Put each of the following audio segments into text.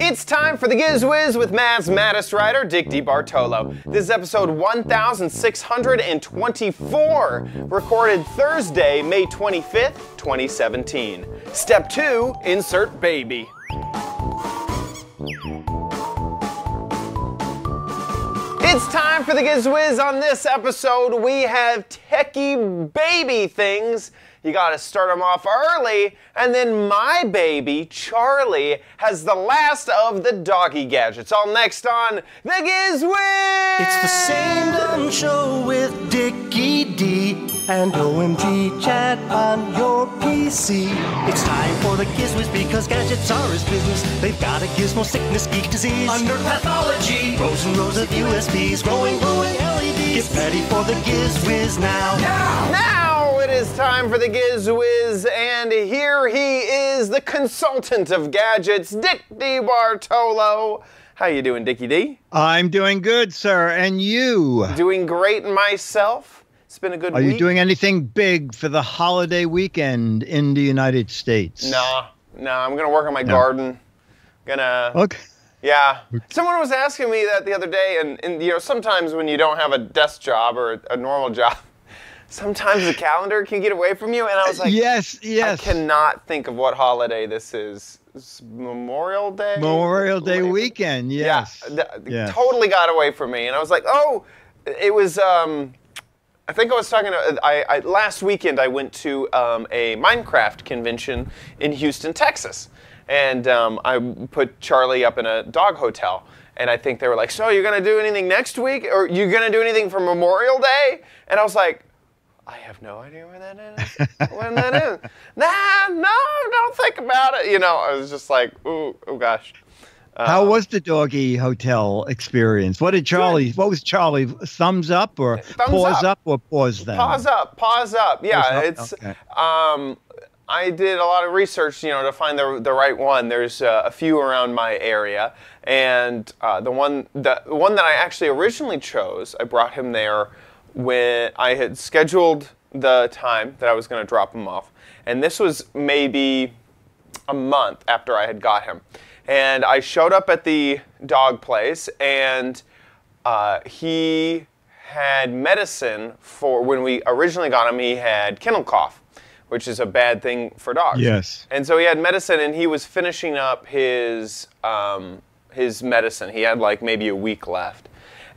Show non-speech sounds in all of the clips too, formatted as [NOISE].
It's time for the Giz Wiz with MAD's Maddest writer Dick DeBartolo. This is episode 1624, recorded Thursday, May 25th, 2017. Step 2 Insert Baby. It's time for the Giz Wiz. On this episode, we have techie baby things. You gotta start them off early, and then my baby, Charlie, has the last of the doggy gadgets. All next on the Giz Wiz! It's the same dumb show with Dickie D and OMG Chad on your PC. It's time for the Gizwiz because gadgets are his business. They've got a gizmo sickness, geek disease, under pathology, rows and rows of USBs, glowing, glowing LEDs. Get ready for the Gizwiz now. Now it is time for the Giz Wiz, and here he is, the consultant of gadgets, Dick DeBartolo. How you doing, Dickie D? I'm doing good, sir. And you? Doing great myself. It's been a good week. Are week. you doing anything big for the holiday weekend in the United States? Nah, nah. I'm gonna work on my No. garden. Gonna. Okay. Yeah. Someone was asking me that the other day, and, and you know, sometimes when you don't have a desk job or a normal [LAUGHS] job, sometimes the calendar can get away from you. And I was like, yes, yes. I cannot think of what holiday this is. It's Memorial Day. Memorial Day Labor- weekend. Yes. Yeah, Yes. totally got away from me, and I was like, oh, it was. Um, I think I was talking to. I, I last weekend I went to um, a Minecraft convention in Houston, Texas, and um, I put Charlie up in a dog hotel. And I think they were like, "So you're gonna do anything next week, or you're gonna do anything for Memorial Day?" And I was like, "I have no idea where that is. when that is? [LAUGHS] Nah, no, don't think about it." You know, I was just like, "Ooh, oh gosh." How was the doggy hotel experience? What did Charlie? What was Charlie? Thumbs up or Thumbs pause up. up. or pause down? Pause up, pause up. Yeah, Pause up, it's. okay. Um, I did a lot of research, you know, to find the the right one. There's uh, a few around my area, and uh, the one the one that I actually originally chose, I brought him there when I had scheduled the time that I was going to drop him off, and this was maybe a month after I had got him. And I showed up at the dog place, and uh, he had medicine for when we originally got him, he had kennel cough, which is a bad thing for dogs. Yes. And so he had medicine, and he was finishing up his um, his medicine. He had like maybe a week left,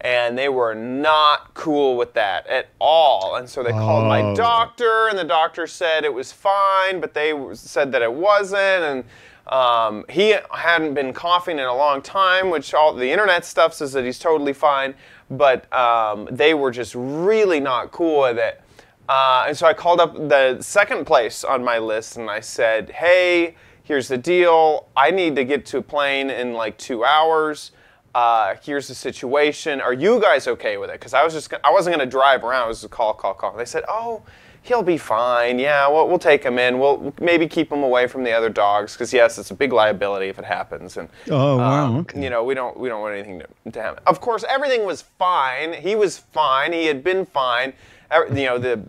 and they were not cool with that at all. And so they called my Oh. doctor, and the doctor said it was fine, but they said that it wasn't, and um, he hadn't been coughing in a long time, which all the internet stuff says that he's totally fine, but um, they were just really not cool with it. Uh, and so I called up the second place on my list and I said, hey, here's the deal. I need to get to a plane in like two hours. Uh, here's the situation. Are you guys okay with it? Because I was just gonna- I wasn't going to drive around. I was just call, call, call. They said, oh, he'll be fine. Yeah, we'll, we'll take him in. We'll maybe keep him away from the other dogs because yes, it's a big liability if it happens. And Oh, wow, um, okay. You know, we don't we don't want anything to, to happen. Of course, everything was fine. He was fine. He had been fine. You know the.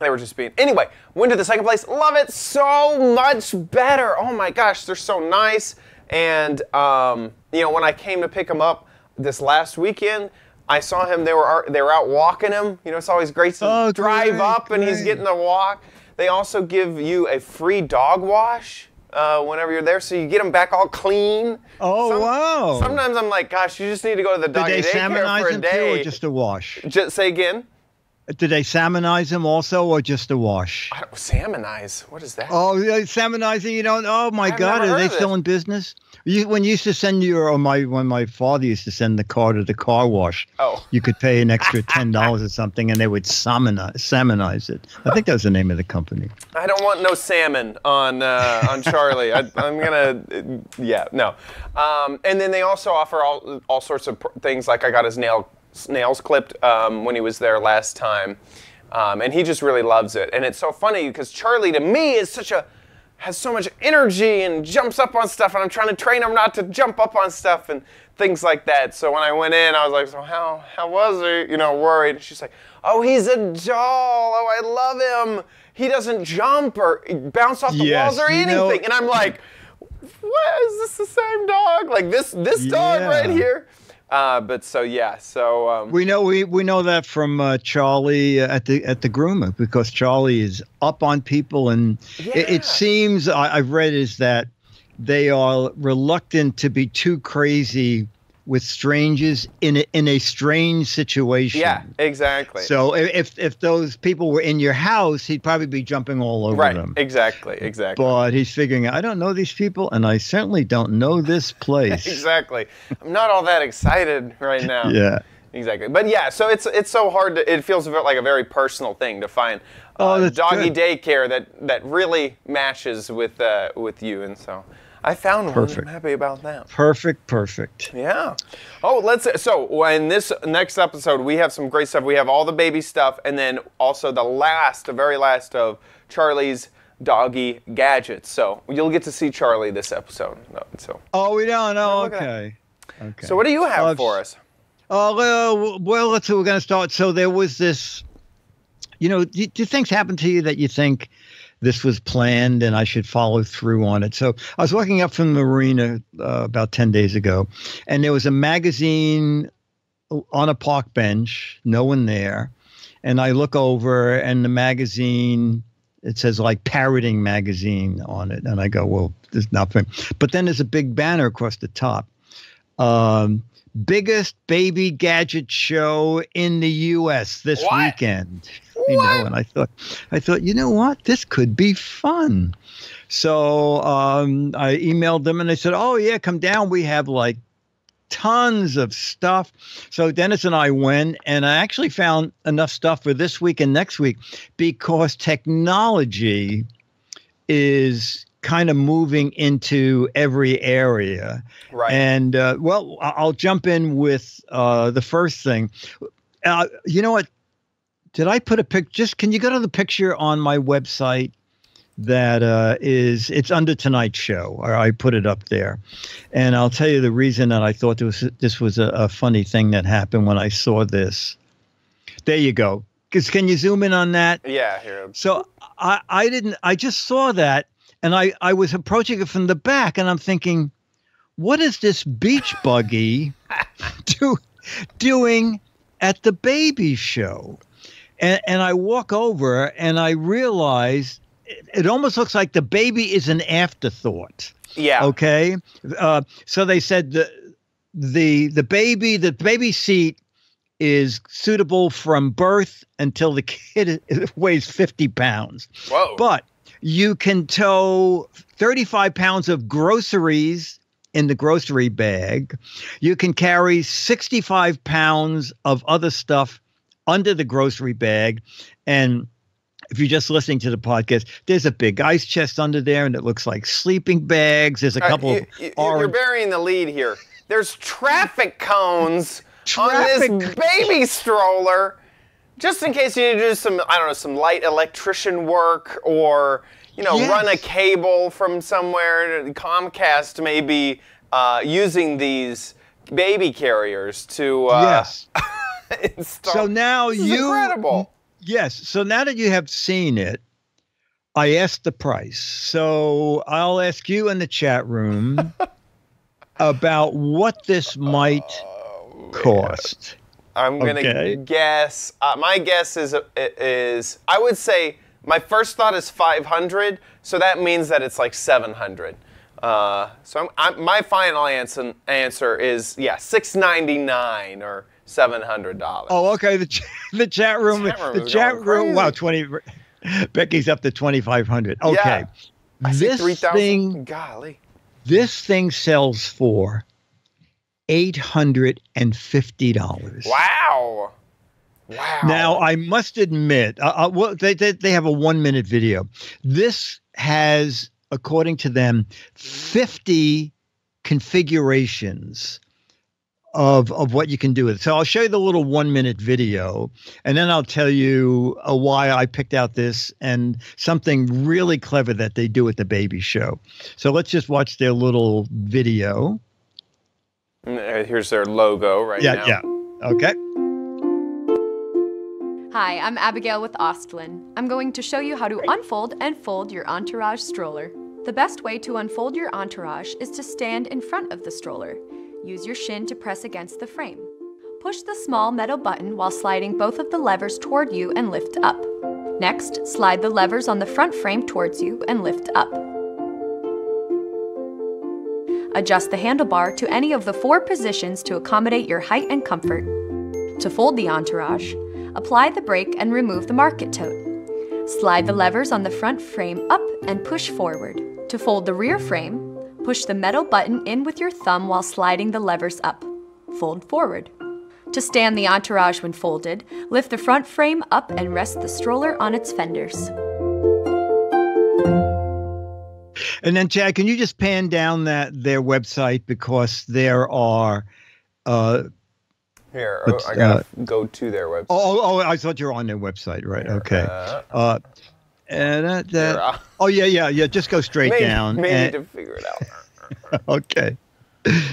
They were just being. Anyway, went to the second place. Love it so much better. Oh my gosh, they're so nice. And um, you know, when I came to pick him up this last weekend, I saw him. They were they were out walking him. You know, it's always great to Oh, drive great, up and he's getting the walk. They also give you a free dog wash uh, whenever you're there, so you get them back all clean. Oh, wow. Sometimes I'm like, gosh, you just need to go to the they daycare for salmonize a him too, day. or just a wash? Just say again. Did they salmonize him also, or just a wash? I don't, salmonize. What is that? Oh, salmonizing. You don't. Oh my I've God, are they still in business? You, when you used to send your, or my, when my father used to send the car to the car wash, Oh. you could pay an extra [LAUGHS] ten dollars or something, and they would salmonize, salmonize it. I think that was the name of the company. I don't want no salmon on uh, on Charlie. I, I'm gonna, yeah, no. Um, and then they also offer all all sorts of pr- things. Like I got his nail nails clipped um, when he was there last time, um, and he just really loves it. And it's so funny because Charlie to me is such a has so much energy and jumps up on stuff, and I'm trying to train him not to jump up on stuff and things like that. So when I went in, I was like, "So how how was he?" You know, worried. She's like, "Oh, he's a doll. Oh, I love him. He doesn't jump or bounce off the Yes, walls or you know- anything." and I'm like, what is this the same dog? Like this this dog right here. Uh, but so yeah, so um, We know we, we know that from uh, Charlie at the at the groomer because Charlie is up on people and it, Yeah. it seems I, I've read is that they are reluctant to be too crazy with strangers in a, in a strange situation. yeah, exactly. So if if those people were in your house, he'd probably be jumping all over right, them. exactly, exactly. But he's figuring I don't know these people, and I certainly don't know this [LAUGHS] place. Exactly. I'm not all that excited right now. [LAUGHS] Yeah. Exactly. But yeah, so it's it's so hard to it feels like a very personal thing to find Oh, uh, that's doggy good. daycare that that really matches with uh, with you and so I found one. Perfect. I'm happy about that. Perfect. Perfect. Yeah. Oh, let's. So in this next episode, we have some great stuff. We have all the baby stuff, and then also the last, the very last of Charlie's doggy gadgets. So you'll get to see Charlie this episode. So, Oh, we don't know. That. Okay. Okay. so what do you have Uh, for us? Oh, well, well, let's see. We're going to start. So there was this, you know, do, do things happen to you that you think this was planned and I should follow through on it? So I was walking up from the marina uh, about 10 days ago, and there was a magazine on a park bench, no one there. And I look over, and the magazine, it says like parroting magazine on it. And I go, well, there's nothing. But then there's a big banner across the top. Um, biggest baby gadget show in the U.S. this What? weekend. You know, and I thought, I thought, you know what, this could be fun. So um, I emailed them and they said, oh yeah, come down. We have like tons of stuff. So Dennis and I went, and I actually found enough stuff for this week and next week because technology is kind of moving into every area. Right. And uh, well, I'll jump in with uh, the first thing. Uh, you know what? Did I put a pic? Just can you go to the picture on my website? That uh, is, it's under tonight's show. Or I put it up there, and I'll tell you the reason that I thought this was this was a, a funny thing that happened when I saw this. There you go. 'Cause can you zoom in on that? yeah. Here. So I, I didn't I just saw that and I, I was approaching it from the back and I'm thinking, what is this beach buggy [LAUGHS] do, doing at the baby show? And and I walk over and I realize it, it almost looks like the baby is an afterthought. Yeah. Okay. Uh, so they said the the the baby the baby seat is suitable from birth until the [LAUGHS] kid weighs 50 pounds. Whoa. But you can tow 35 pounds of groceries in the grocery bag. You can carry 65 pounds of other stuff under the grocery bag. And if you're just listening to the podcast, there's a big ice chest under there and it looks like sleeping bags. There's a right, couple you, of you, you're burying the lead here. There's traffic cones on this baby stroller, just in case you need to do some, I don't know, some light electrician work or you know, Yes. run a cable from somewhere. Comcast may be uh, using these baby carriers to uh, yes. [LAUGHS] [LAUGHS] So now This is you incredible. Yes. So now that you have seen it, I asked the price. So I'll ask you in the chat room [LAUGHS] about what this might Oh, cost. I'm gonna Okay. guess. Uh, my guess is is I would say my first thought is 500, so that means that it's like 700. Uh, so I'm, I'm, my final answer answer is yeah 699 or 700 dollars. Oh, okay. The, ch- [LAUGHS] the chat room. Chat room the chat room. Wow, 20. Becky's up to 2,500. Okay. I see This 3,000. thing, Golly. this thing sells for $850. Wow. Wow. Now, I must admit, uh, uh, well, they, they, they have a one minute video. This has, according to them, 50 configurations of, of what you can do with it. So I'll show you the little one minute video, and then I'll tell you uh, why I picked out this and something really clever that they do at the baby show. So let's just watch their little video. Uh, here's their logo right Yeah, now. yeah. Okay. Hi, I'm Abigail with Austlen. I'm going to show you how to unfold and fold your Entourage stroller. The best way to unfold your entourage is to stand in front of the stroller. Use your shin to press against the frame. Push the small metal button while sliding both of the levers toward you and lift up. Next, slide the levers on the front frame towards you and lift up. Adjust the handlebar to any of the four positions to accommodate your height and comfort. To fold the entourage, apply the brake and remove the market tote. Slide the levers on the front frame up and push forward. To fold the rear frame, push the metal button in with your thumb while sliding the levers up. Fold forward. To stand the entourage when folded, lift the front frame up and rest the stroller on its fenders. And then, Chad, can you just pan down that their website because there are. Uh, Here, oh, I gotta uh, go to their website. Oh, oh, I thought you were on their website, right? Here, okay. Uh, uh, and that, that, uh, oh yeah, yeah, yeah. Just go straight maybe, down. Maybe and, to figure it out. [LAUGHS] okay.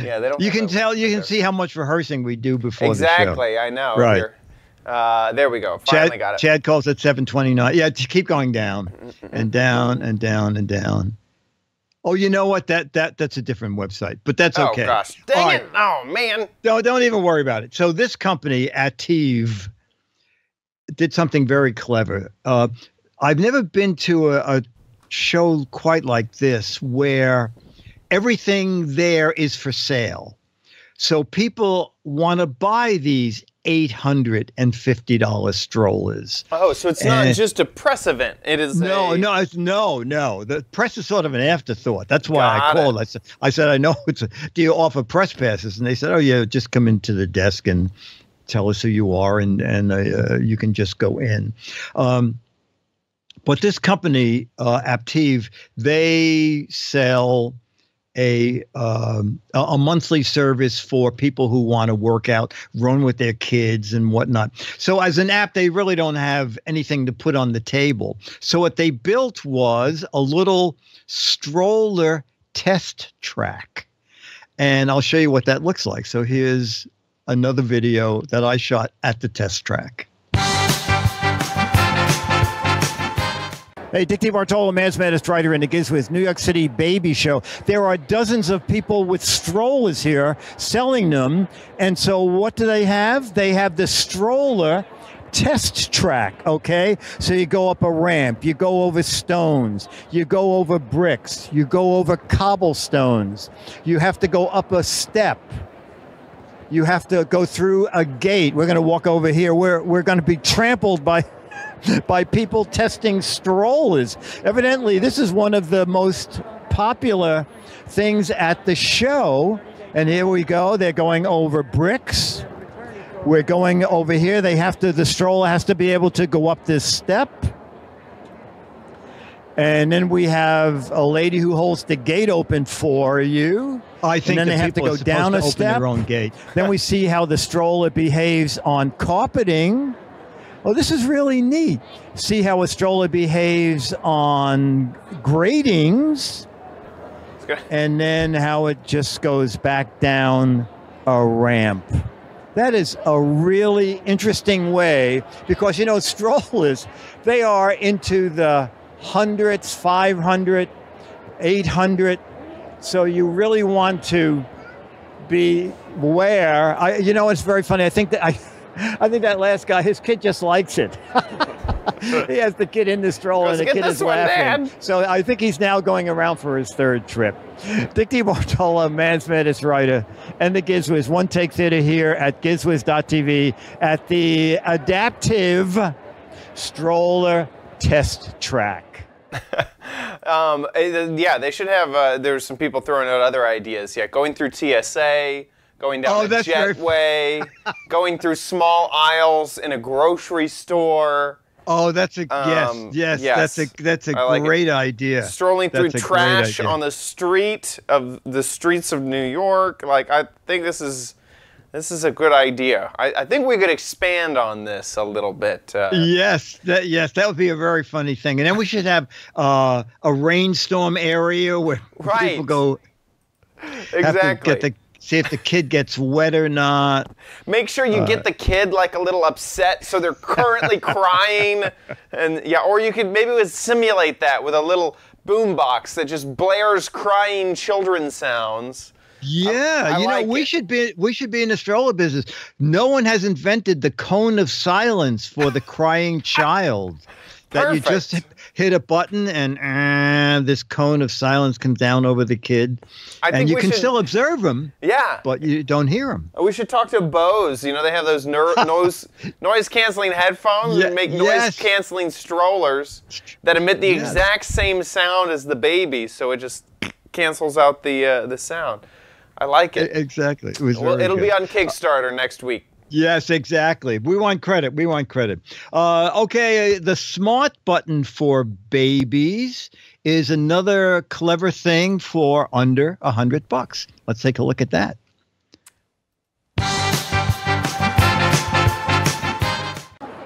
Yeah, they don't. You can tell. You can see how much rehearsing we do before exactly, I know. Right. Uh, there we go. Finally Chad, got it. Chad calls at 729. Yeah, keep going down and down and down and down. Oh, you know what? That that that's a different website, but that's oh, okay. Oh gosh, dang All it! Right. Oh man. No, don't even worry about it. So this company, Aaptiv, did something very clever. Uh, I've never been to a, a show quite like this where everything there is for sale. So people want to buy these $850 strollers. Oh, so it's not just a press event. It is No, a... no, it's, no, no. The press is sort of an afterthought. That's why Got I called. It. I said I said I know it's a, do you offer press passes? And they said, "Oh yeah, just come into the desk and tell us who you are and and uh, you can just go in." Um, but this company, uh, Aaptiv, they sell a um, a monthly service for people who want to work out, run with their kids and whatnot. So as an app, they really don't have anything to put on the table. So what they built was a little stroller test track, and I'll show you what that looks like. So here's another video that I shot at the test track. Hey, Dick DeBartolo, MAD's Maddest Writer in the Gizwiz New York City Baby Show. There are dozens of people with strollers here selling them. And so what do they have? They have the stroller test track, okay? So you go up a ramp, you go over stones, you go over bricks, you go over cobblestones, you have to go up a step. You have to go through a gate. We're going to walk over here. We're, we're going to be trampled by [LAUGHS] by people testing strollers. Evidently, this is one of the most popular things at the show. And here we go. They're going over bricks. We're going over here. They have to, the stroller has to be able to go up this step. And then we have a lady who holds the gate open for you. I think and then the they have to go down to a step. Their own gate. then we see how the stroller behaves on carpeting oh, this is really neat. See how a stroller behaves on gratings, and then how it just goes back down a ramp. That is a really interesting way because, you know, strollers, they are into the hundreds, 500, 800. So you really want to be aware. I, you know, it's very funny. I think that I, I think that last guy, his kid just likes it. [LAUGHS] he has the kid in the stroller, and the kid is laughing. Man. So I think he's now going around for his third trip. Dick DeBartolo, MAD's Maddest Writer, and the Gizwiz. One Take Theater here at gizwiz.tv at the Aaptiv Stroller Test Track. [LAUGHS] um, eh, yeah, they should have. Uh, there's some people throwing out other ideas. Yeah, going through TSA going down oh, the jetway, [LAUGHS] going through small aisles in a grocery store. Oh, that's a um, yes, yes, yes, That's a that's a like great it. idea. Strolling that's through trash on the street of the streets of New York. Like I think this is this is a good idea. I, I think we could expand on this a little bit. Uh, yes, that yes, that would be a very funny thing. And then we should have uh, a rainstorm area where right. people go. Exactly. get the see if the kid gets wet or not. Make sure you uh, get the kid like a little upset so they're currently [LAUGHS] crying. And yeah, or you could maybe simulate that with a little boombox that just blares crying children sounds. Yeah, I you know, like we it. should be we should be in the stroller business. No one has invented the cone of silence for the crying [LAUGHS] child. That you just hit, a button and uh, this cone of silence comes down over the kid, I think and you can should- still observe them, Yeah. but you don't hear them. We should talk to Bose. You know, they have those ner- [LAUGHS] noise noise canceling headphones Ye- and make noise yes. canceling strollers that emit the Yes. exact same sound as the baby, so it just cancels out the uh, the sound. I like it. Exactly. it was well, it'll good. be on Kickstarter next week. Yes, exactly. We want credit. We want credit. Uh, okay, uh, the smart button for babies is another clever thing for under a hundred bucks. Let's take a look at that.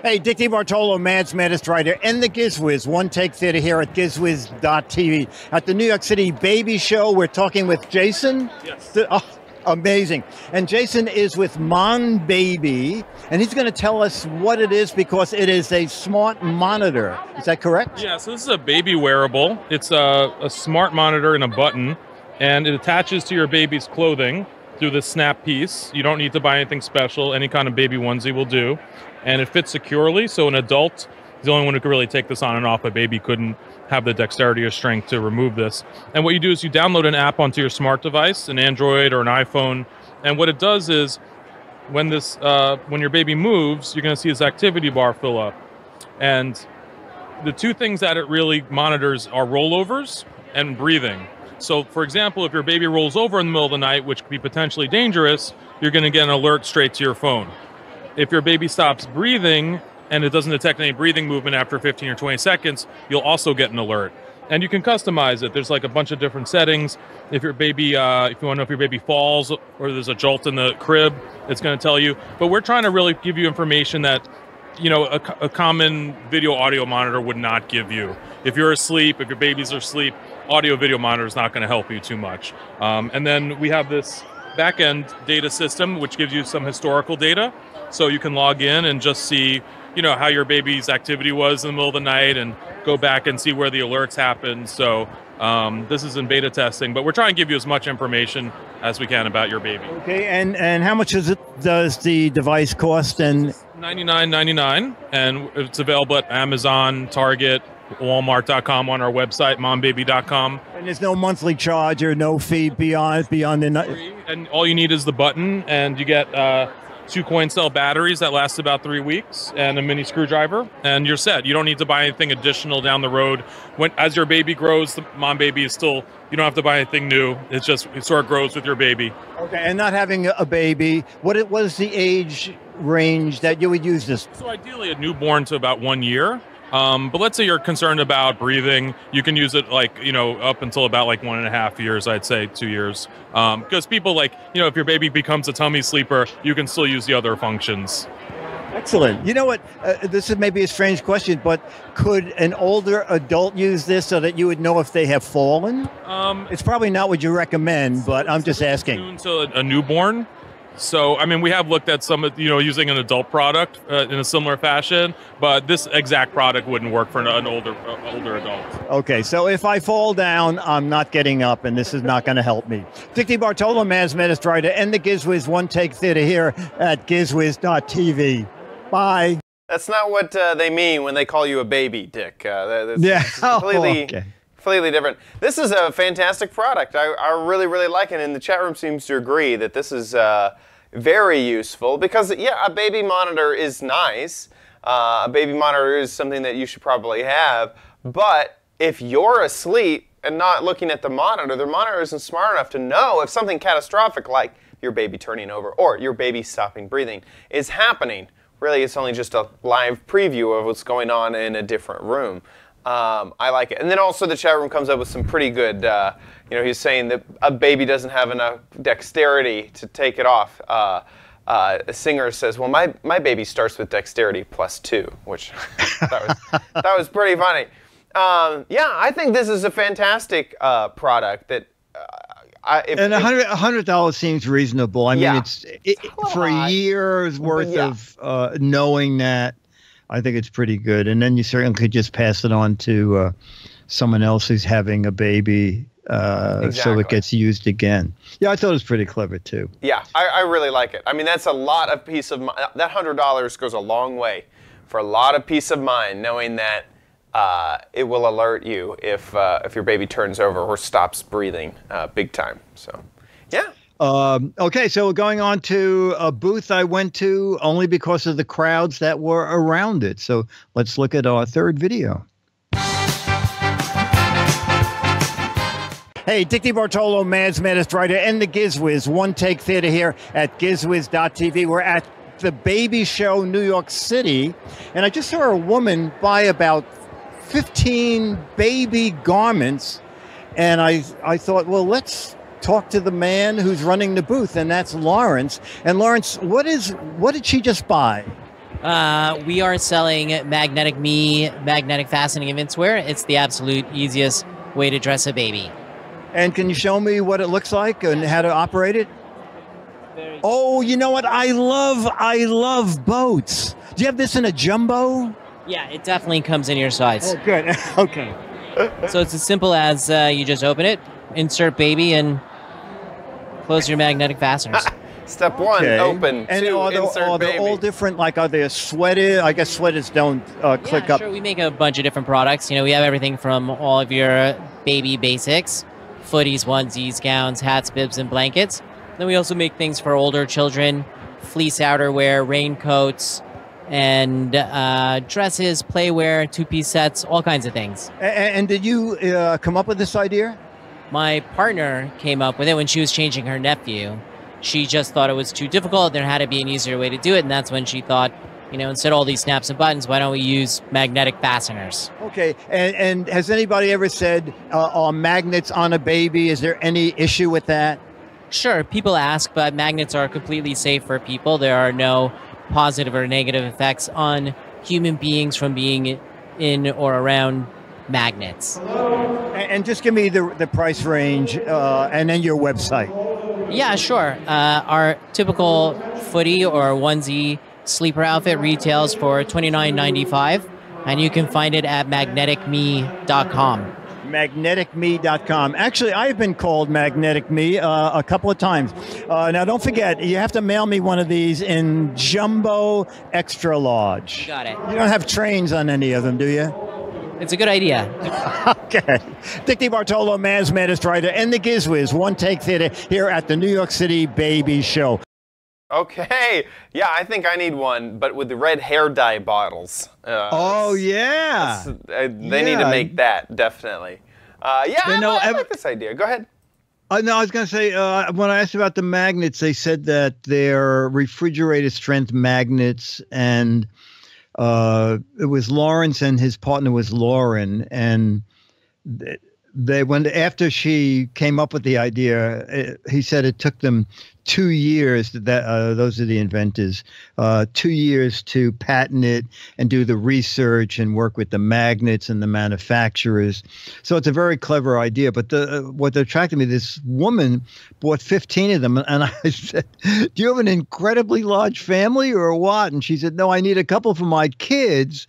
Hey, Dick Bartolo, MAD's Maddest writer, and the Gizwiz, One Take Theater here at gizwiz.tv. At the New York City Baby Show, we're talking with Jason. Yes. The- oh, amazing. And Jason is with Mon Baby, and he's going to tell us what it is because it is a smart monitor. Is that correct? Yeah, so this is a baby wearable. It's a, a smart monitor and a button, and it attaches to your baby's clothing through this snap piece. You don't need to buy anything special. Any kind of baby onesie will do. And it fits securely, so an adult is the only one who could really take this on and off. A baby couldn't have the dexterity or strength to remove this. And what you do is you download an app onto your smart device, an Android or an iPhone. And what it does is when this uh, when your baby moves, you're going to see this activity bar fill up. And the two things that it really monitors are rollovers and breathing. So, for example, if your baby rolls over in the middle of the night, which could be potentially dangerous, you're going to get an alert straight to your phone. If your baby stops breathing and it doesn't detect any breathing movement after 15 or 20 seconds, you'll also get an alert. And you can customize it. There's like a bunch of different settings. If your baby, uh, if you want to know if your baby falls or there's a jolt in the crib, it's going to tell you. But we're trying to really give you information that you know a, a common video audio monitor would not give you if you're asleep if your babies are asleep audio video monitor is not going to help you too much um, and then we have this back end data system which gives you some historical data so you can log in and just see you know how your baby's activity was in the middle of the night and go back and see where the alerts happened so um, this is in beta testing but we're trying to give you as much information as we can about your baby Okay, and, and how much is it, does the device cost? And 99.99 and it's available at Amazon, Target, Walmart.com on our website, monbaby.com. And there's no monthly charge or no fee beyond beyond the. And all you need is the button, and you get uh, two coin cell batteries that last about three weeks, and a mini screwdriver, and you're set. You don't need to buy anything additional down the road. When as your baby grows, the MonBaby is still. You don't have to buy anything new. It's just it sort of grows with your baby. Okay, and not having a baby. What it was the age range that you would use this? So ideally, a newborn to about one year. Um, but let's say you're concerned about breathing, you can use it like you know up until about like one and a half years. I'd say two years, because people like you know if your baby becomes a tummy sleeper, you can still use the other functions. Excellent. You know what? Uh, this is maybe a strange question, but could an older adult use this so that you would know if they have fallen? Um, It's probably not what you recommend, but I'm just asking. to a, a newborn. So I mean, we have looked at some, of you know, using an adult product uh, in a similar fashion, but this exact product wouldn't work for an, an older uh, older adult. Okay, so if I fall down, I'm not getting up, and this is not going to help me. Dick Bartolo, Maz Medistrator, and the Gizwiz One Take Theater here at gizwiz.tv. Bye. That's not what uh, they mean when they call you a baby, Dick. Uh, that's, Yeah. it's completely, Oh, [LAUGHS] okay. Completely different. This is a fantastic product. I, I really, really like it, and the chat room seems to agree that this is uh, very useful because, yeah, a baby monitor is nice. Uh, a baby monitor is something that you should probably have, but if you're asleep and not looking at the monitor, the monitor isn't smart enough to know if something catastrophic like your baby turning over or your baby stopping breathing is happening. Really, it's only just a live preview of what's going on in a different room. Um, I like it. And then also the chat room comes up with some pretty good, uh, you know, he's saying that a baby doesn't have enough dexterity to take it off. Uh, uh, a singer says, well, my, my baby starts with dexterity plus two, which [LAUGHS] that, was, that was pretty funny. Um, yeah, I think this is a fantastic uh, product that uh, I, if, And a hundred a hundred dollars seems reasonable. I mean, Yeah. it's it, for a year's worth yeah. of uh, knowing that. I think it's pretty good, and then you certainly could just pass it on to uh, someone else who's having a baby, uh, so it gets used again. Yeah, I thought it was pretty clever too. Yeah, I, I really like it. I mean, that's a lot of peace of mind. That hundred dollars goes a long way for a lot of peace of mind, knowing that uh, it will alert you if uh, if your baby turns over or stops breathing, uh, big time. So, yeah. Um, okay, so going on to a booth I went to only because of the crowds that were around it. So let's look at our third video. Hey, Dick Bartolo, Mads Menace Writer, and the Gizwiz, One Take Theater here at gizwiz.tv. We're at the Baby Show, New York City, and I just saw a woman buy about 15 baby garments, and I, I thought, well, let's talk to the man who's running the booth, and that's Lawrence. And Lawrence, what is what did she just buy? Uh, we are selling Magnetic Me magnetic fastening and wear. It's the absolute easiest way to dress a baby. And can you show me what it looks like and how to operate it? Oh, you know what? I love I love boats. Do you have this in a jumbo? Yeah, it definitely comes in your size. Oh, good. [LAUGHS] okay. So it's as simple as uh, you just open it, insert baby, and close your magnetic fasteners. [LAUGHS] Step one, Okay. open. And Two, are they, insert are they all different? Like, are they a sweated? I guess sweaters don't uh, click yeah, up. sure. We make a bunch of different products. You know, we have everything from all of your baby basics, footies, onesies, gowns, hats, bibs, and blankets. Then we also make things for older children, fleece outerwear, raincoats, and uh, dresses, playwear, two-piece sets, all kinds of things. A- a- And, did you uh, come up with this idea? My partner came up with it when she was changing her nephew. She just thought it was too difficult. There had to be an easier way to do it, and that's when she thought, you know, instead of all these snaps and buttons, why don't we use magnetic fasteners? Okay. And, and has anybody ever said, uh, are magnets on a baby? Is there any issue with that? Sure, people ask, but magnets are completely safe for people. There are no positive or negative effects on human beings from being in or around magnets. And, and just give me the, the price range uh, and then your website. Yeah, sure. Uh, our typical footy or onesie sleeper outfit retails for $29.95, and you can find it at magneticme.com. magneticme.com. Actually, I've been called Magnetic Me uh, a couple of times. Uh, now, don't forget, you have to mail me one of these in jumbo extra large. Got it. You don't have trains on any of them, do you? It's a good idea. [LAUGHS] Okay. Dick DeBartolo, Maz Menace Writer, and the Gizwiz, One Take Theater here at the New York City Baby Show. Okay. Yeah, I think I need one, but with the red hair dye bottles. Uh, Oh yeah. uh, they need to make that definitely. Uh, yeah, You I, know, li- I ev- like this idea. Go ahead. Uh, no, I was going to say uh, when I asked about the magnets, they said that they're refrigerator strength magnets, and uh, it was Lawrence and his partner was Lauren, and they when after she came up with the idea, it, he said it took them two years. That uh, those are the inventors, uh, two years to patent it and do the research and work with the magnets and the manufacturers. So it's a very clever idea. But the uh, what attracted me, this woman bought 15 of them, and [LAUGHS] I said, "Do you have an incredibly large family or what?" And she said, "No, I need a couple for my kids."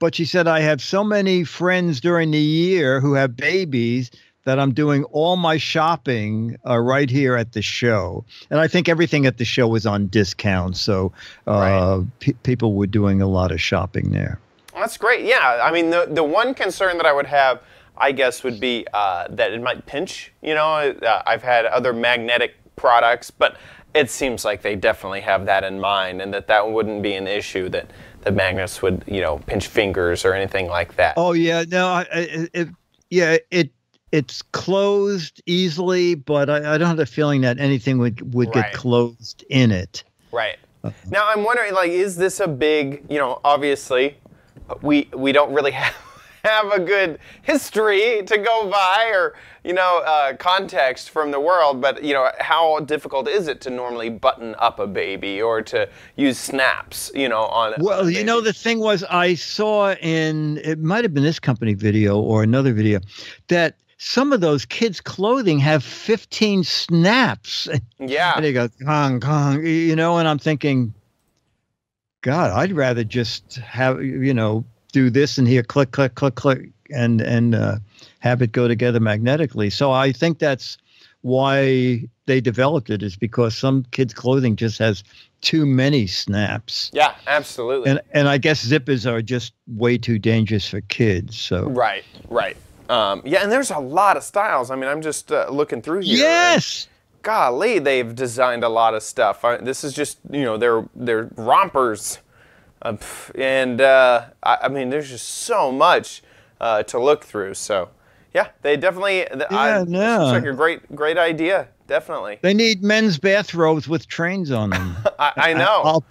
But she said, I have so many friends during the year who have babies that I'm doing all my shopping uh, right here at the show. And I think everything at the show was on discount. So uh, pe- people were doing a lot of shopping there. That's great. Yeah, I mean, the the one concern that I would have, I guess, would be uh, that it might pinch. You know, uh, I've had other magnetic products, but it seems like they definitely have that in mind, and that that wouldn't be an issue. That the magnets would, you know, pinch fingers or anything like that. Oh, yeah. No, I, I, it, yeah, it. It's closed easily, but I, I don't have the feeling that anything would, would Right. get closed in it. Right. Uh-huh. Now I'm wondering, like, is this a big? You know, obviously, we we don't really [LAUGHS] have have a good history to go by or you know uh, context from the world. But you know, how difficult is it to normally button up a baby or to use snaps? You know, on Well, on you know, the thing was, I saw in it might have been this company video or another video that some of those kids' clothing have 15 snaps. [LAUGHS] yeah. And they go, Kong, Kong, you know, and I'm thinking, God, I'd rather just have, you know, do this and here, click, click, click, click, and and uh, have it go together magnetically. So I think that's why they developed it is because some kids' clothing just has too many snaps. Yeah, absolutely. And and I guess zippers are just way too dangerous for kids. So right, right. Um, yeah, and there's a lot of styles. I mean, I'm just uh, looking through here. yes, golly, they've designed a lot of stuff. I, this is just you know they're they're rompers, uh, and uh, I, I mean there's just so much uh, to look through. So yeah, they definitely. th- I, Yeah, this no. looks like a great great idea. Definitely. they need men's bathrobes with trains on them. [LAUGHS] I, I know. I'll,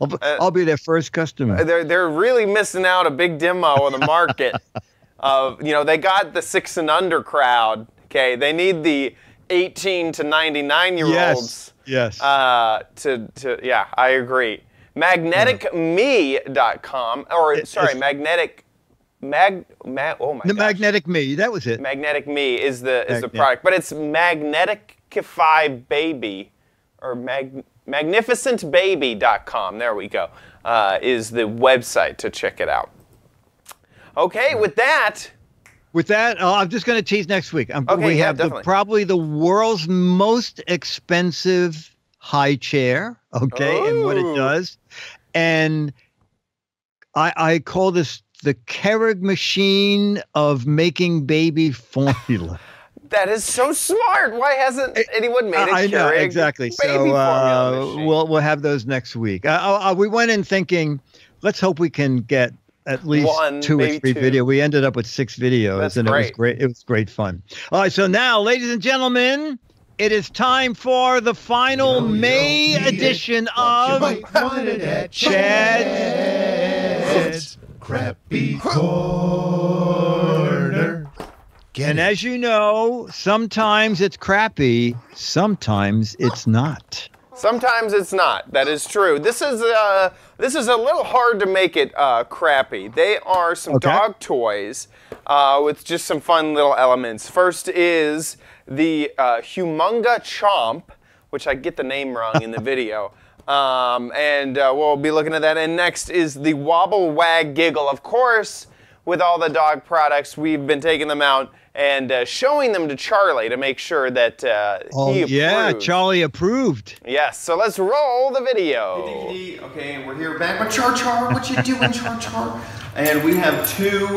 I'll, be- I'll be their first customer. they're they're really missing out a big demo on the market. [LAUGHS] of you know they got the six and under crowd. Okay, they need the 18 to 99 year olds. Yes. Yes. Uh, to to yeah, I agree. Magneticme.com or It- sorry, magnetic mag mag oh my the gosh. magnetic me. That was it. Magnetic Me is the is the product, but it's Magneticify Baby or mag, magnificentbaby.com. There we go. Uh, is the website to check it out. Okay, with that, With that, uh, I'm just going to tease next week. Um, Okay, we yeah, have the, probably the world's most expensive high chair. Okay, and what it does, and I, I call this the Keurig machine of making baby formula. [LAUGHS] that is so smart. Why hasn't anyone made it? I know exactly. baby So uh, we'll we'll have those next week. Uh, uh, uh, we went in thinking, let's hope we can get at least One, two or three two. video. We ended up with six videos, That's and it was great. great. It was great fun. All right, so now, ladies and gentlemen. It is time for the final May edition of Chad's Crappy Corner. Get And it. as you know, sometimes it's crappy, sometimes it's not. Sometimes it's not. That is true. This is uh, this is a little hard to make it uh, crappy. They are some Okay. dog toys uh, with just some fun little elements. First is the uh, Humunga Chomp, which I get the name wrong in the [LAUGHS] video. Um, and uh, we'll be looking at that. And next is the Wobble Wag Giggle. Of course, with all the dog products, we've been taking them out and uh, showing them to Charlie to make sure that uh, Oh, he yeah. Charlie approved. Yes, so let's roll the video. Okay, we're here back with Char Char. What you doing, Char Char? [LAUGHS] And we have two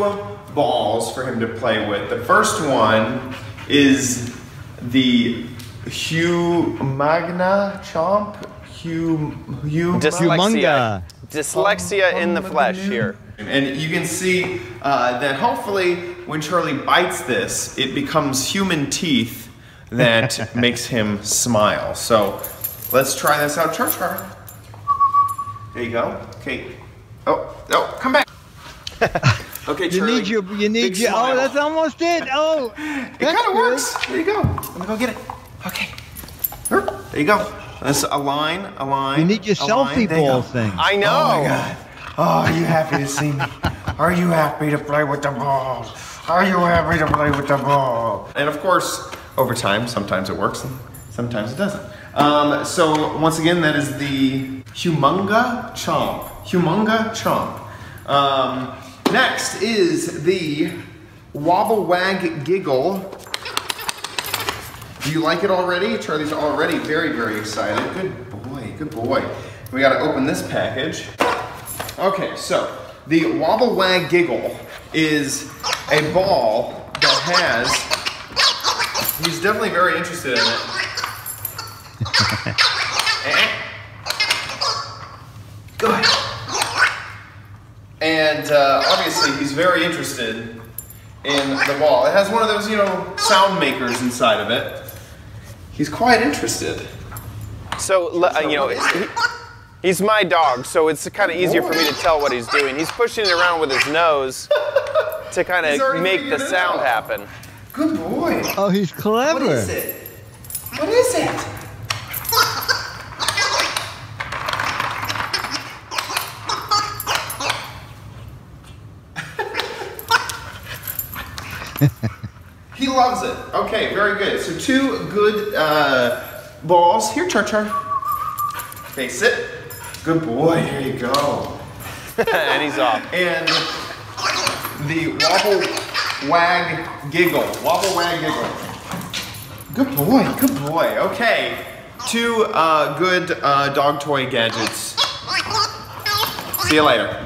balls for him to play with. The first one is the Hugh Magna Chomp. Hugh Hugh. Humunga. Dyslexia in the flesh here. And you can see uh, that hopefully when Charlie bites this, it becomes human teeth that [LAUGHS] makes him smile. So let's try this out. Char Char. There you go. Okay. Oh, oh, come back. [LAUGHS] okay, You Charlie. need your, you need Big your, oh, that's almost it. Oh, It kind of works. There you go. Let me go get it. Okay. There you go. Let's align, align. You need your selfie ball thing. I know. Oh my God. Oh, are you happy to see me? Are you happy to play with the ball? Are you happy to play with the ball? And of course, over time, sometimes it works and sometimes it doesn't. Um, so once again, that is the Humunga Chomp. Humunga Chomp. Um, next is the Wobble Wag Giggle. Do you like it already? Charlie's already very, very excited. Good boy, good boy. We gotta open this package. Okay, so the Wobble Wag Giggle is a ball that has. He's definitely very interested in it. [LAUGHS] Eh? Good. And uh, obviously, he's very interested in the ball. It has one of those, you know, sound makers inside of it. He's quite interested. So, uh, you know, he, he's my dog, so it's kind of easier for me to tell what he's doing. He's pushing it around with his nose [LAUGHS] to kind of make the sound out. happen. Good boy. Oh, he's clever. What is it? What is it? [LAUGHS] he loves it. Okay, very good. So two good uh, balls. Here, Char Char. Face it. Good boy. Here you go. [LAUGHS] and he's off. And the wobble wag giggle. Wobble wag giggle. Good boy, good boy. Okay. Two uh, good uh, dog toy gadgets. See you later.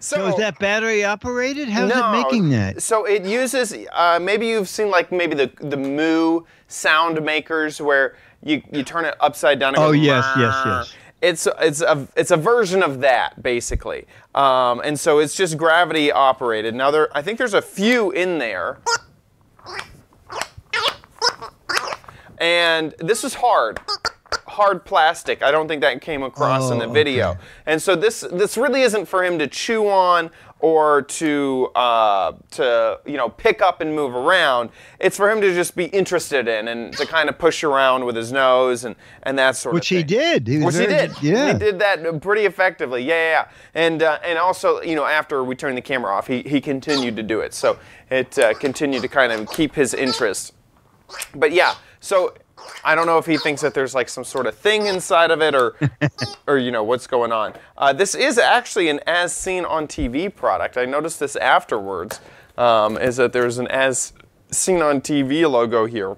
So is that battery operated? How's No, it making that? So it uses uh, maybe you've seen like maybe the the Moo sound makers where you, you turn it upside down. And Oh, goes, yes, yes, yes. It's it's a it's a version of that basically, um, and so it's just gravity operated. Now there I think there's a few in there, and this is hard hard plastic. I don't think that came across in the Oh, video. okay. And so this this really isn't for him to chew on or to uh, to you know pick up and move around. It's for him to just be interested in and to kind of push around with his nose and and that sort Which of he thing. did. He was Which he did. Yeah. He did that pretty effectively. Yeah, yeah, yeah. And uh, and also, you know, after we turned the camera off, he, he continued to do it. So it uh, continued to kind of keep his interest. But yeah, so I don't know if he thinks that there's like some sort of thing inside of it or [LAUGHS] or you know what's going on. Uh, this is actually an as seen on TV product. I noticed this afterwards. Um, is that there's an as seen on TV logo here.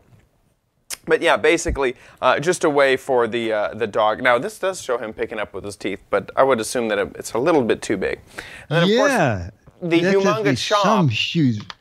But yeah, basically, uh, just a way for the uh, the dog. Now this does show him picking up with his teeth, but I would assume that it's a little bit too big. And then, of course, yeah. the That could humongous be Some chomp.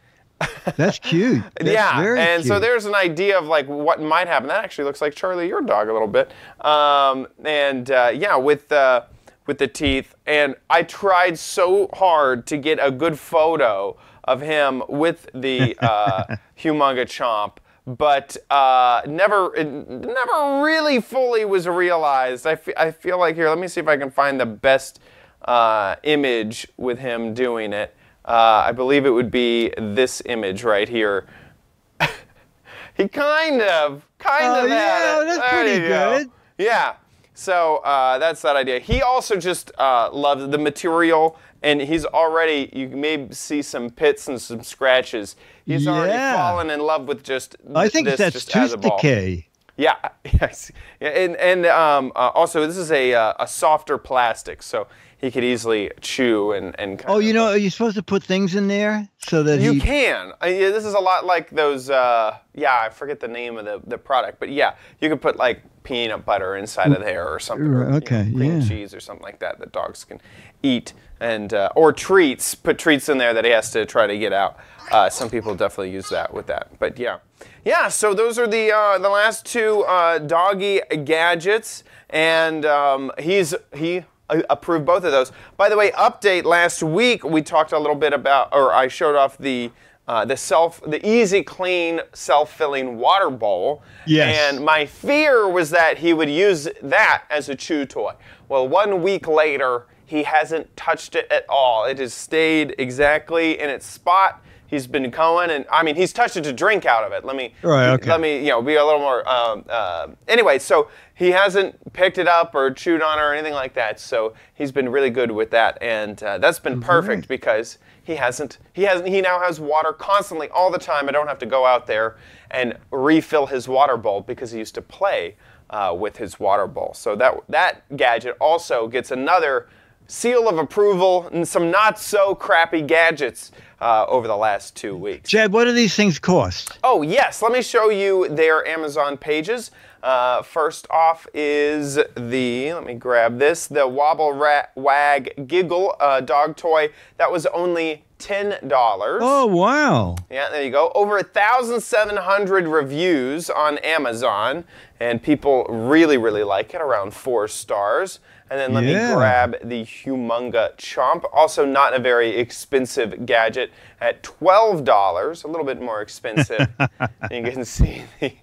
That's cute. [LAUGHS] That's yeah, and so there's an idea of like what might happen. That actually looks like Charlie, your dog, a little bit. Um, and uh, yeah, with uh, with the teeth. And I tried so hard to get a good photo of him with the uh, [LAUGHS] Humunga Chomp, but uh, never it never really fully was realized. I I feel like here. Let me see if I can find the best uh, image with him doing it. Uh, I believe it would be this image right here. [LAUGHS] he kind of, kind Oh, of yeah, that's pretty you go. good. Yeah. So uh, that's that idea. He also just uh, loves the material, and he's already. You may see some pits and some scratches. He's already fallen in love with just. I think this that's just tooth decay. Yeah, [LAUGHS] yes, and and um, uh, also this is a uh, a softer plastic, so he could easily chew and and. Kind Oh, you know, are you supposed to put things in there so that You he? can. Uh, yeah, this is a lot like those. Uh, yeah, I forget the name of the, the product, but yeah, you could put like peanut butter inside of there or something. or, you know, cream yeah. cheese or something like that that dogs can eat, and uh, or treats. Put treats in there that he has to try to get out. Uh, some people definitely use that with that, but yeah, yeah. So those are the uh, the last two uh, doggy gadgets, and um, he's he approved both of those. By the way, update last week we talked a little bit about, or I showed off the uh, the self, the easy clean self-filling water bowl. Yes. And my fear was that he would use that as a chew toy. Well, one week later, he hasn't touched it at all. It has stayed exactly in its spot. He's been going, and I mean, he's touched it to drink out of it. Let me, Right, okay. let me, you know, be a little more. Um, uh, anyway, so he hasn't picked it up or chewed on it or anything like that. So he's been really good with that, and uh, that's been perfect because he hasn't. He hasn't. He now has water constantly all the time. I don't have to go out there and refill his water bowl because he used to play uh, with his water bowl. So that that gadget also gets another seal of approval and some not so crappy gadgets uh, over the last two weeks. Chad, what do these things cost? Oh, yes. Let me show you their Amazon pages. Uh, first off is the, let me grab this, the Wobble Rat Wag Giggle uh, dog toy. That was only $10. Oh, wow. Yeah, there you go. Over 1,700 reviews on Amazon, and people really, really like it, around four stars. And then let Yeah. me grab the Humunga Chomp, also not a very expensive gadget, at $12, a little bit more expensive. [LAUGHS] you can see the,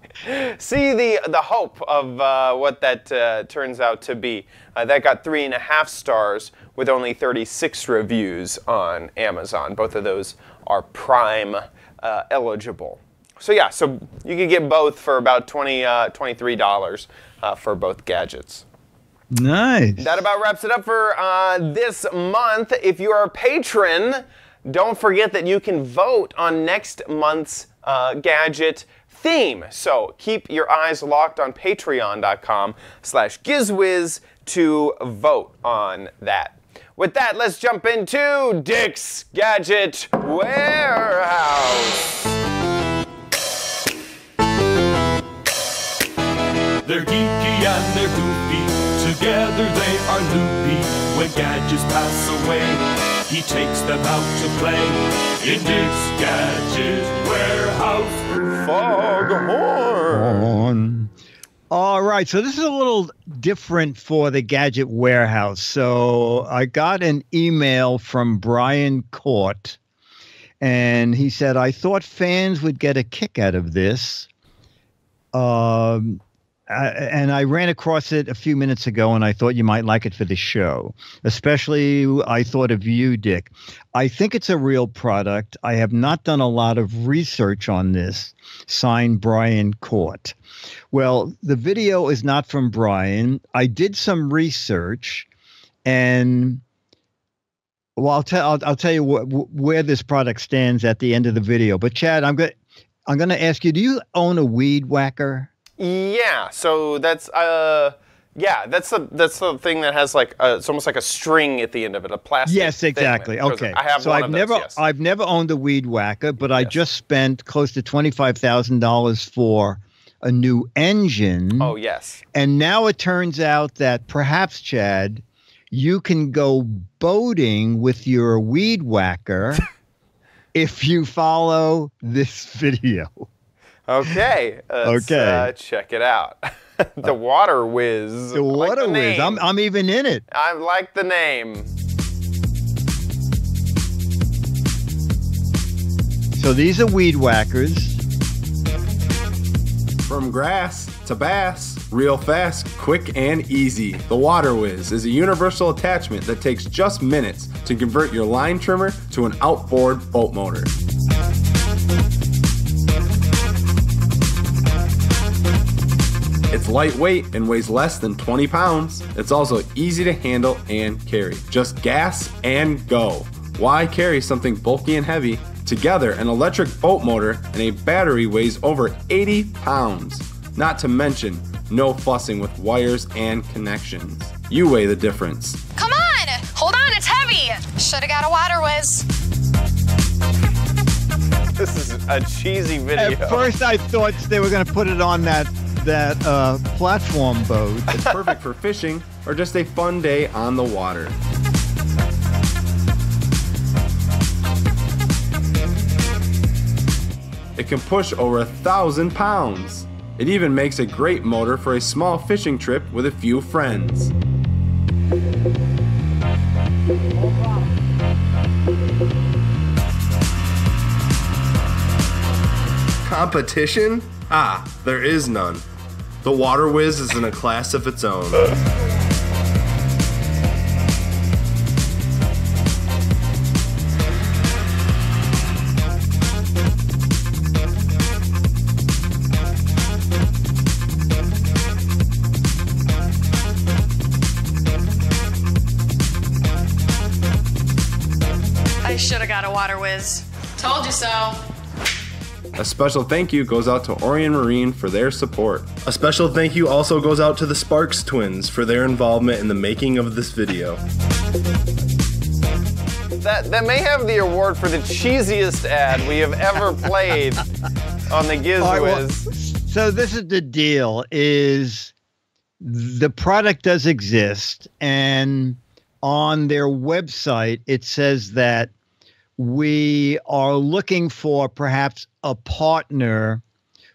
see the, the hope of uh, what that uh, turns out to be. Uh, that got three and a half stars with only 36 reviews on Amazon. Both of those are Prime uh, eligible. So yeah, so you could get both for about 20, uh, $23 uh, for both gadgets. Nice. That about wraps it up for uh, this month. If you are a patron, don't forget that you can vote on next month's uh, gadget theme. So keep your eyes locked on patreon.com slash gizwiz to vote on that. with that, let's jump into Dick's Gadget Warehouse. They're geeky and they're goofy. Together they are loopy. When gadgets pass away, he takes them out to play. In Dick's Gadget Warehouse. Foghorn. All right, so this is a little different for the Gadget Warehouse. So I got an email from Brian Court, and he said, I thought fans would get a kick out of this. Um, I, and I ran across it a few minutes ago, and I thought you might like it for the show. Especially, I thought of you, Dick. I think it's a real product. I have not done a lot of research on this. Signed Brian Court. Well, the video is not from Brian. I did some research, and well, I'll tell I'll, I'll tell you wh- where this product stands at the end of the video. But Chad, I'm going I'm going to ask you: Do you own a weed whacker? Yeah, so that's uh yeah, that's the that's the thing that has like a, it's almost like a string at the end of it, a plastic. Yes, exactly. goes- Okay. I have so one I've of those, never yes. I've never owned a weed whacker, but I just spent close to twenty five thousand dollars for a new engine. Oh yes. And now it turns out that perhaps, Chad, you can go boating with your weed whacker [LAUGHS] if you follow this video. Okay. let's, Okay. Uh, check it out. [LAUGHS] the Water Whiz. The I like water the whiz. I'm, I'm even in it. I like the name. So these are weed whackers. From grass to bass, real fast, quick, and easy. The Water Whiz is a universal attachment that takes just minutes to convert your line trimmer to an outboard boat motor. Lightweight and weighs less than 20 pounds. It's also easy to handle and carry. Just gas and go. Why carry something bulky and heavy? Together, an electric boat motor and a battery weighs over 80 pounds. Not to mention, no fussing with wires and connections. You weigh the difference. Come on! Hold on, it's heavy! Should've got a water whiz. This is a cheesy video. At first, I thought they were going to put it on that that uh, platform boat. It's perfect for fishing or just a fun day on the water. It can push over a thousand pounds. It even makes a great motor for a small fishing trip with a few friends. Competition? Ah, there is none. The Water Whiz is in a class of its own. I should've got a water whiz. Told you so. A special thank you goes out to Orion Marine for their support. A special thank you also goes out to the Sparks twins for their involvement in the making of this video. That that may have the award for the cheesiest ad we have ever [LAUGHS] played on the Giz All right, well, so this is the deal: is the product does exist, and on their website it says that we are looking for perhaps a partner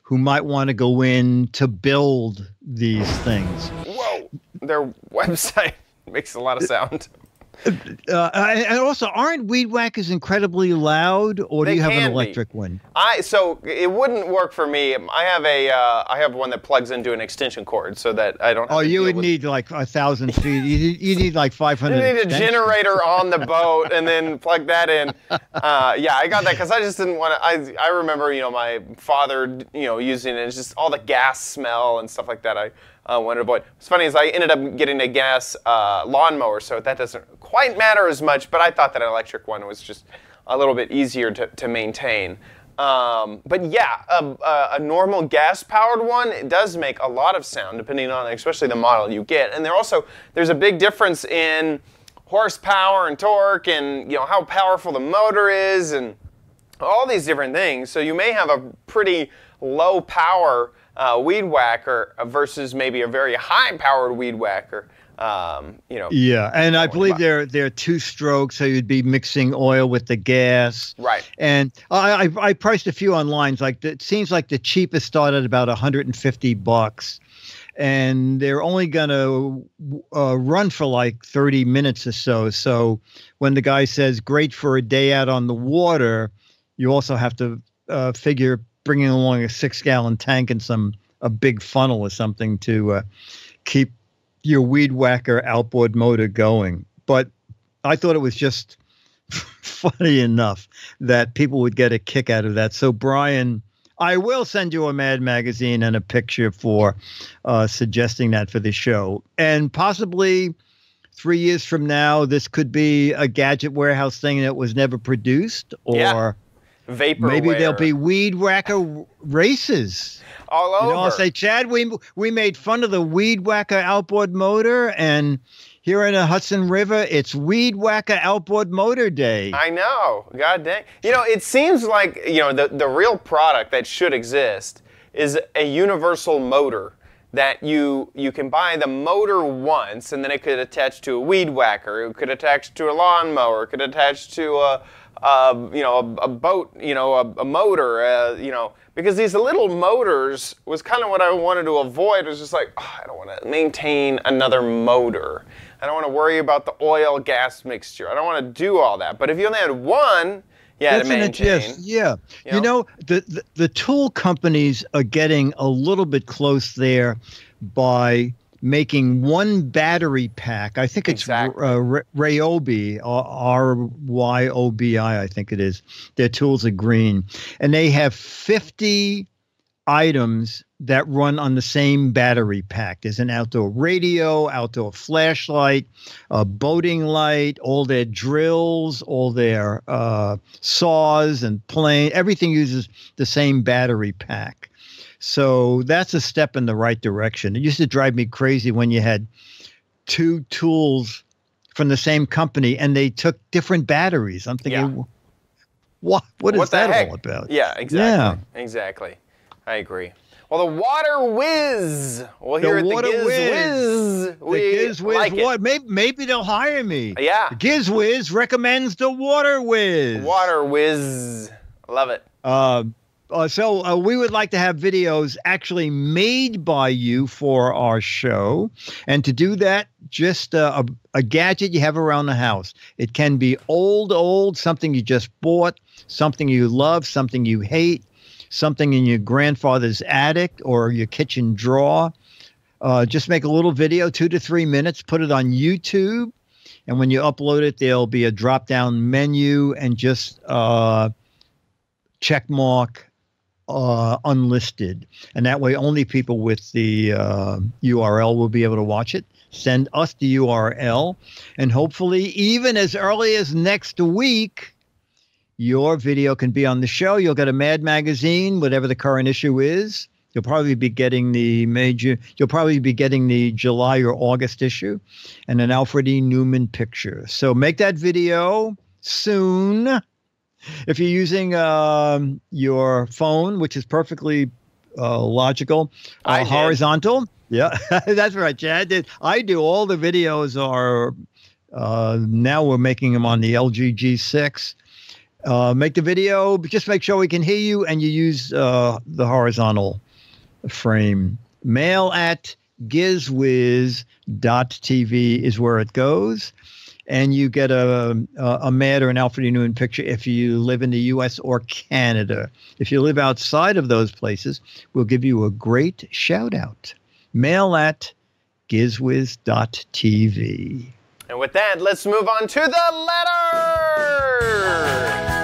who might want to go in to build these things. Whoa, their website [LAUGHS] makes a lot of sound. Uh, and and also, aren't weed whackers incredibly loud, or do They you have an can be. electric one? I so it wouldn't work for me. I have a uh, I have one that plugs into an extension cord so that I don't. Have Oh, you would with- need like a thousand feet. You need, you need like five [LAUGHS] hundred. You need a generator on the [LAUGHS] boat and then plug that in. [LAUGHS] Uh, yeah, I got that because I just didn't want to. I I remember you know my father you know using it. It's just all the gas smell and stuff like that. I uh, wanted to avoid. What's funny is I ended up getting a gas uh, lawnmower, so that doesn't quite matter as much. But I thought that an electric one was just a little bit easier to, to maintain. Um, but yeah, a, a, normal gas-powered one it does make a lot of sound, depending on especially the model you get. And there also there's a big difference in horsepower and torque and you know how powerful the motor is and all these different things. So you may have a pretty low power uh, weed whacker versus maybe a very high powered weed whacker. Um, you know. Yeah, and I believe they're they're two strokes, so you'd be mixing oil with the gas. Right. And I I, I priced a few online. Like it seems like the cheapest started at about 150 bucks, and they're only gonna uh, run for like 30 minutes or so. So when the guy says great for a day out on the water, you also have to uh, figure bringing along a six gallon tank and some a big funnel or something to uh, keep your weed whacker outboard motor going. But I thought it was just [LAUGHS] funny enough that people would get a kick out of that. So Brian, I will send you a Mad magazine and a picture for uh, suggesting that for the show, and possibly. Three years from now, this could be a gadget warehouse thing that was never produced, or Yeah. Vaporware. Maybe there'll be weed whacker races. all over. You know, I'll say, Chad, we we made fun of the weed whacker outboard motor, and here in the Hudson River, it's weed whacker outboard motor day. I know. God dang. You know, it seems like, you know, the, the real product that should exist is a universal motor that you you can buy the motor once and then it could attach to a weed whacker, it could attach to a lawnmower, it could attach to a, a you know, a, a boat, you know, a, a motor, uh, you know, because these little motors was kind of what I wanted to avoid. It was just like, oh, I don't want to maintain another motor. I don't want to worry about the oil gas mixture. I don't want to do all that. But if you only had one, yeah, to That's an maintain. yes, yeah. You know, the, the the tool companies are getting a little bit close there by making one battery pack. I think it's uh, Ryobi, R Y O B I, I think it is. Their tools are green, and they have fifty items that run on the same battery pack. There's an outdoor radio, outdoor flashlight, a boating light, all their drills, all their uh, saws and plane. Everything uses the same battery pack. So that's a step in the right direction. It used to drive me crazy when you had two tools from the same company and they took different batteries. I'm thinking, what what is What that heck? all about? Yeah, exactly. Yeah. Exactly. I agree. Well, the Water Whiz. Well, here the at the Giz Wiz. Whiz, we the Giz Wiz like what? Maybe, maybe they'll hire me. Yeah. The Giz Wiz recommends the Water Whiz. Water Whiz. Love it. Uh, uh, so uh, we would like to have videos actually made by you for our show, and to do that, just uh, a, a gadget you have around the house. It can be old, old, something you just bought, something you love, something you hate, something in your grandfather's attic or your kitchen drawer. Uh, just make a little video, two to three minutes, put it on YouTube, and when you upload it, there'll be a drop-down menu and just uh, check mark uh, unlisted, and that way only people with the uh, URL will be able to watch it. Send us the URL, and hopefully, even as early as next week, your video can be on the show. You'll get a Mad magazine, whatever the current issue is. You'll probably be getting the major. You'll probably be getting the July or August issue, and an Alfred E. Neuman picture. So make that video soon. If you're using um, your phone, which is perfectly uh, logical, uh, horizontal. Yeah, [LAUGHS] that's right, Chad. Did I do all the videos are uh, now we're making them on the LG G6. Uh, make the video, but just make sure we can hear you, and you use uh, the horizontal frame. Mail at gizwiz.tv is where it goes. And you get a, a, Mad or an Alfred E. Neuman picture if you live in the U.S. or Canada. If you live outside of those places, we'll give you a great shout out. Mail at gizwiz.tv. And with that, let's move on to the letter.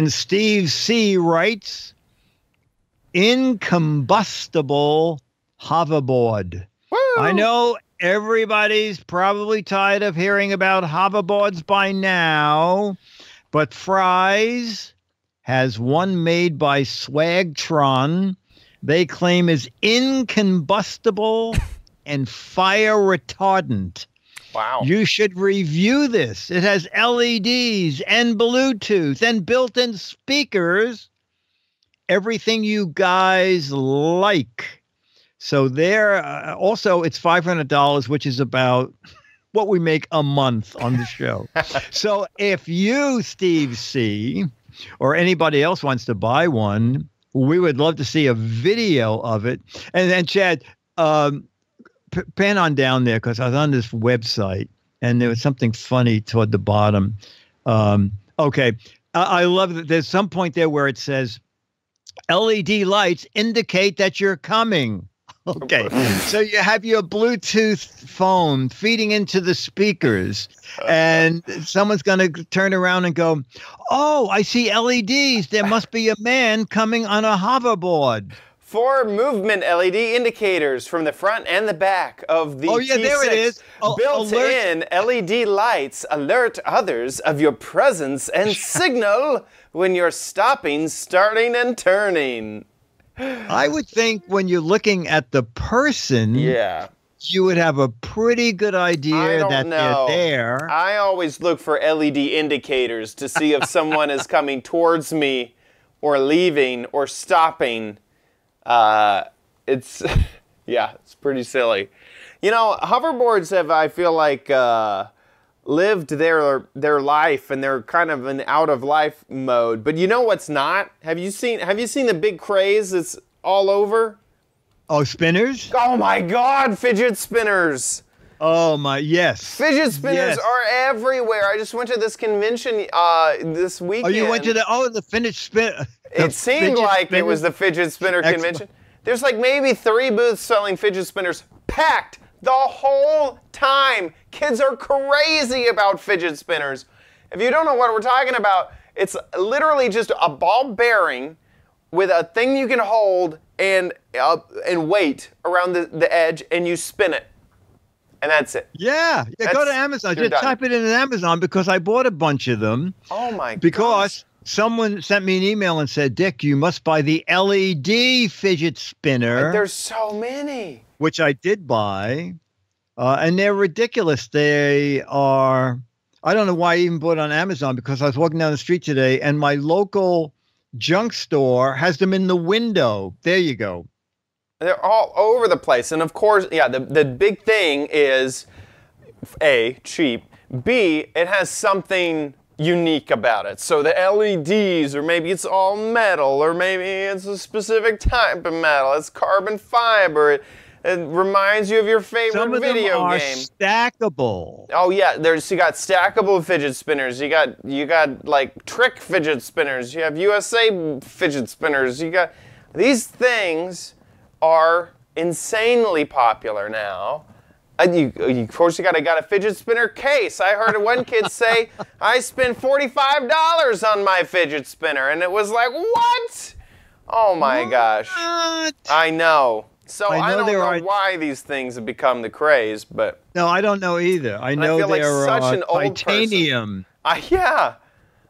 And Steve C writes incombustible hoverboard. I know everybody's probably tired of hearing about hoverboards by now, but Fry's has one made by Swagtron. They claim is incombustible [LAUGHS] and fire retardant. Wow. You should review this. It has LEDs and Bluetooth and built in speakers. Everything you guys like. So there, uh, also, it's $500, which is about [LAUGHS] what we make a month on the show. [LAUGHS] so if you, Steve C., or anybody else wants to buy one, we would love to see a video of it. And then, Chad, um, p- pan on down there because I was on this website and there was something funny toward the bottom. Um, okay. I, I love that there's some point there where it says LED lights indicate that you're coming. [LAUGHS] Okay. so you have your Bluetooth phone feeding into the speakers, and someone's going to turn around and go, Oh, I see LEDs. There must be a man coming on a hoverboard. Four movement LED indicators from the front and the back of the Oh, yeah, T6. is. Al- Built-in LED lights alert others of your presence and [LAUGHS] signal when you're stopping, starting, and turning. I would think when you're looking at the person, Yeah. you would have a pretty good idea that know. they're there. I always look for LED indicators to see if someone is [LAUGHS] coming towards me or leaving or stopping. Uh, it's, [LAUGHS] yeah, it's pretty silly. You know, hoverboards have, I feel like, uh, lived their their life and they're kind of an out of life mode. But you know what's not? Have you seen Have you seen the big craze that's all over? Oh, spinners? Oh my God, fidget spinners! Oh my, yes. Fidget spinners Yes. are everywhere. I just went to this convention uh, this weekend. Oh, you went to the oh the finished spin. [LAUGHS] It seemed fidget like it was the fidget spinner convention. There's like maybe three booths selling fidget spinners, packed the whole time. Kids are crazy about fidget spinners. If you don't know what we're talking about, it's literally just a ball bearing with a thing you can hold and uh, and weight around the, the edge, and you spin it, and that's it. Yeah, yeah. Go to Amazon. Just done. type it in Amazon because I bought a bunch of them. Oh my! Because someone sent me an email and said, "Dick, you must buy the LED fidget spinner." There's so many. which I did buy, uh, and they're ridiculous. They are. I don't know why I even bought it on Amazon because I was walking down the street today, and my local junk store has them in the window. There you go. They're all over the place. And of course, yeah, the, the big thing is A, cheap. B, it has something unique about it. So the LEDs, or maybe it's all metal, or maybe it's a specific type of metal. It's carbon fiber. It, it reminds you of your favorite Some of them video are game. stackable. Oh yeah, there's you got stackable fidget spinners. You got you got like trick fidget spinners. You have USA fidget spinners. You got these things are insanely popular now. And you, you, of course, you got, got a fidget spinner case. I heard one kid [LAUGHS] say, I spent $45 on my fidget spinner. And it was like, what? Oh my gosh. I know. So I I, don't know are- why these things have become the craze, but No, I don't know either. I And I know feel like they're such uh, an old person. titanium. I, yeah.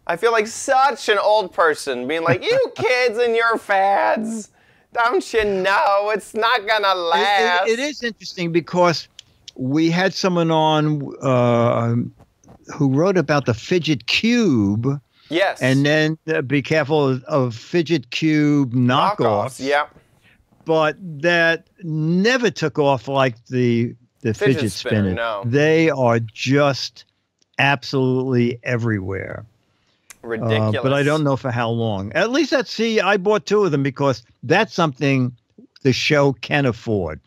I feel like such an old person being like, you [LAUGHS] kids and your fads. Don't you know it's not gonna It- it- last? it is interesting because we had someone on uh, who wrote about the fidget cube. Yes. And then uh, be careful of, of fidget cube knockoffs. Yeah. But that never took off like the the Fidget fidget, spinner, spinner. no. They are just absolutely everywhere. Uh, Ridiculous. but I don't know for how long. At least at see, I bought two of them because that's something the show can afford.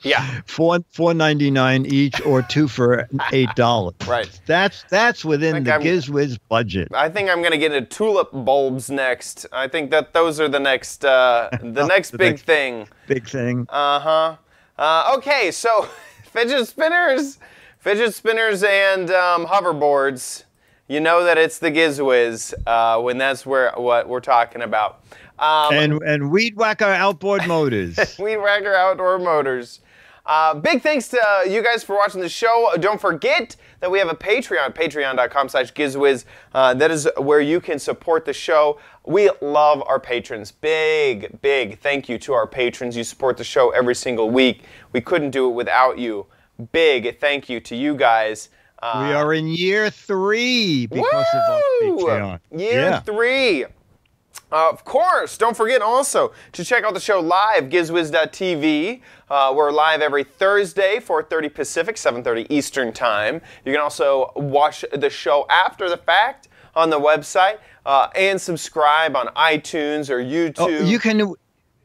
Yeah. Four four ninety nine each, or two for eight [LAUGHS] dollars. Right. That's that's within the I'm- Gizwiz budget. I think I'm gonna get into tulip bulbs next. I think that those are the next uh, [LAUGHS] the next The big next- thing. Big thing. Uh-huh. Uh Okay, so [LAUGHS] fidget spinners, fidget spinners, and um, hoverboards. You know that it's the Gizwiz uh, when that's where what we're talking about. Um, and and Weed Whacker outboard motors. [LAUGHS] Weed Whacker Outdoor Motors. Uh, big thanks to uh, you guys for watching the show. Don't forget that we have a Patreon, patreon.com slash gizwiz. Uh, that is where you can support the show. We love our patrons. Big, big thank you to our patrons. You support the show every single week. We couldn't do it without you. Big thank you to you guys. Uh, we are in year three because of our Patreon. Year yeah. three. Uh, of course, don't forget also to check out the show live, gizwiz.tv. Uh, we're live every Thursday, 4.30 Pacific, 7.30 Eastern Time. You can also watch the show after the fact on the website uh, and subscribe on iTunes or YouTube. Oh, you can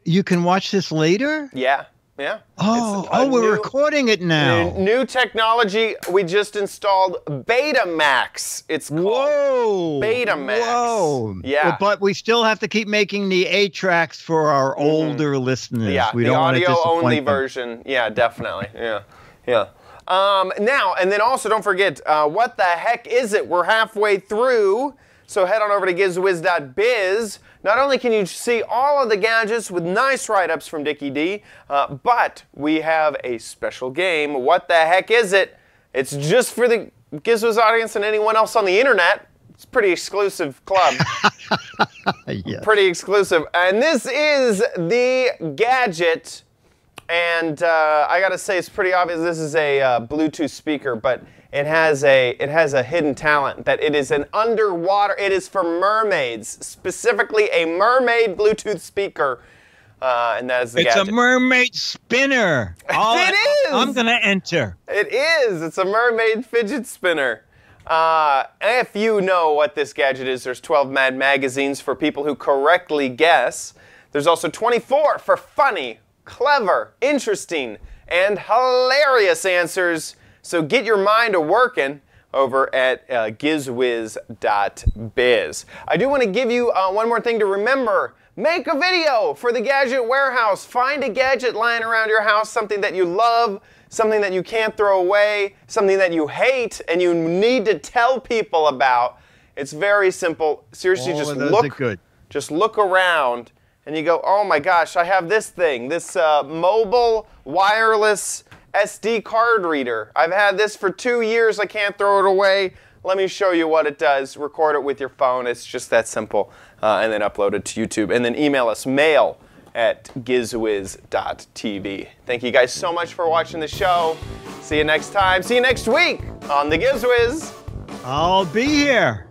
you can watch this later. Yeah, yeah. Oh, It's oh, we're new- recording it now. New, new technology. We just installed Betamax. It's called Whoa! Betamax. Whoa! Yeah. But we still have to keep making the eight tracks for our older listeners. Yeah, we the don't audio only them. version. Yeah, definitely. Yeah, yeah. Um, now and then also don't forget uh, what the heck is it? We're halfway through, so head on over to gizwiz.biz. Not only can you see all of the gadgets with nice write-ups from Dickie D, uh, but we have a special game. What the heck is it? It's just for the Gizwiz audience and anyone else on the internet. It's a pretty exclusive club. [LAUGHS] Yes. Pretty exclusive. And this is the gadget. And uh, I gotta say, it's pretty obvious. This is a uh, Bluetooth speaker, but it has a it has a hidden talent that it is an underwater. It is for mermaids, specifically a mermaid Bluetooth speaker. Uh, and that is the It's gadget. a mermaid spinner. [LAUGHS] All It I- is! I'm gonna enter. It is. It's a mermaid fidget spinner. Uh, if you know what this gadget is, there's 12 Mad magazines for people who correctly guess. There's also 24 for funny, clever, interesting, and hilarious answers. So get your mind a working over at uh, gizwiz.biz. I do want to give you uh, one more thing to remember. Make a video for the Gadget Warehouse. Find a gadget lying around your house, something that you love, something that you can't throw away, something that you hate and you need to tell people about. It's very simple. Seriously, All just look good. just look around and you go, oh my gosh, I have this thing, this uh, mobile wireless SD card reader. I've had this for two years. I can't throw it away. Let me show you what it does. Record it with your phone. It's just that simple. Uh, and then upload it to YouTube. And then email us mail at gizwiz.tv. Thank you guys so much for watching the show. See you next time. See you next week on the Gizwiz. I'll be here.